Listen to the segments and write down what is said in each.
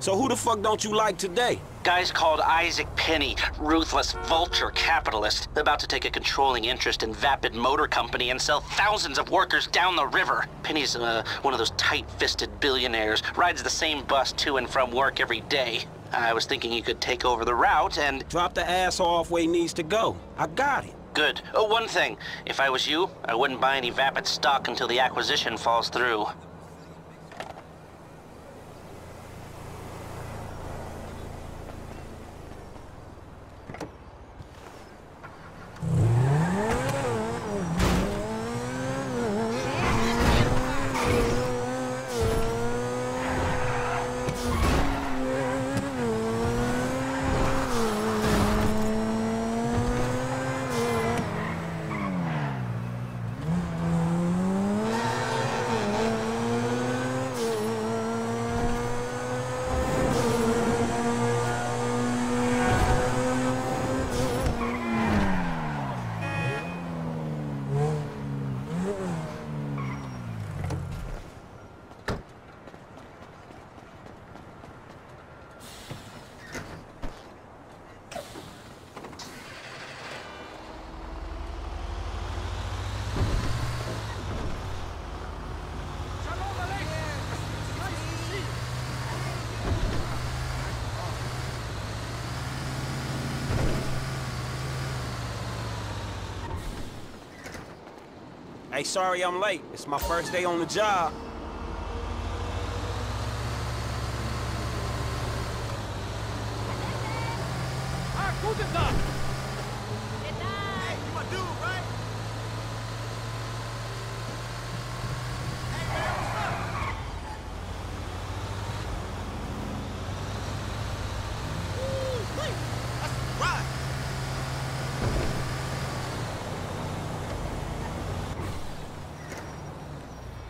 So who the fuck don't you like today? Guy's called Isaac Penny, ruthless vulture capitalist, about to take a controlling interest in Vapid Motor Company and sell thousands of workers down the river. Penny's uh, one of those tight-fisted billionaires, rides the same bus to and from work every day. I was thinking you could take over the route and... Drop the ass off where he needs to go. I got it. Good. Oh, one thing. If I was you, I wouldn't buy any Vapid stock until the acquisition falls through. Hey, sorry I'm late. It's my first day on the job.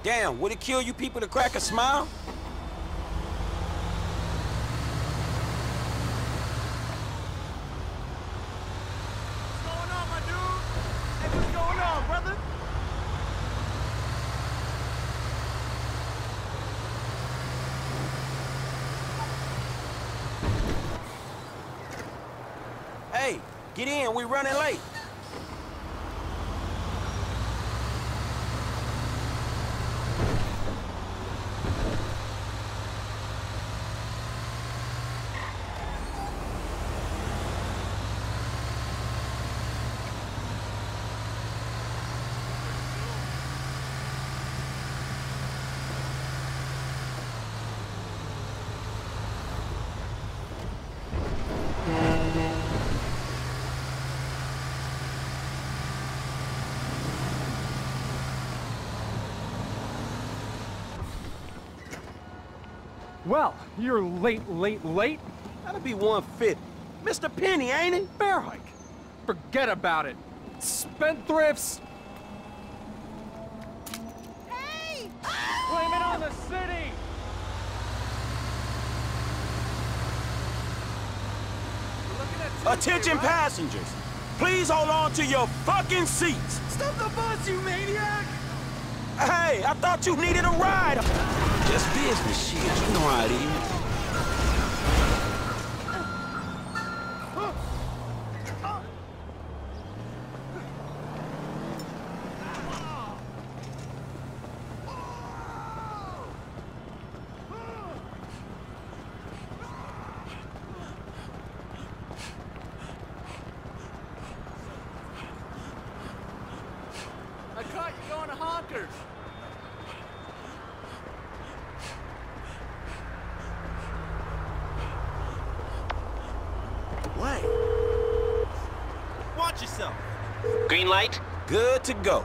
Damn, would it kill you people to crack a smile? What's going on, my dude? Hey, what's going on, brother? Hey, get in, we running late. Well, you're late, late, late. That'll be 150. Mr. Penny, ain't it? Bear hike. Forget about it. Spendthrifts. Hey! Blame it on the city. Attention passengers. Please hold on to your fucking seats. Stop the bus, you maniac! Hey, I thought you needed a ride. Just business shit, you know how it is. I caught you Wait. Watch yourself. Green light? Good to go.